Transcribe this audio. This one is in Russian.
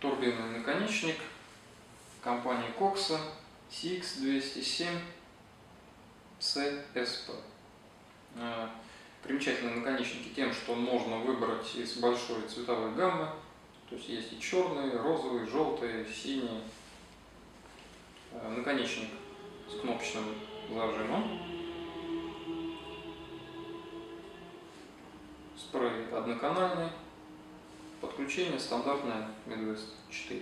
турбинный наконечник компании Coxa CX207 CSP. Э, примечательны наконечники тем, что можно выбрать из большой цветовой гаммы, то есть есть и черные, розовые, желтые, синие. Э, наконечник с кнопочным зажимом. Спрей одноканальный. Подключение стандартное Midwest 4.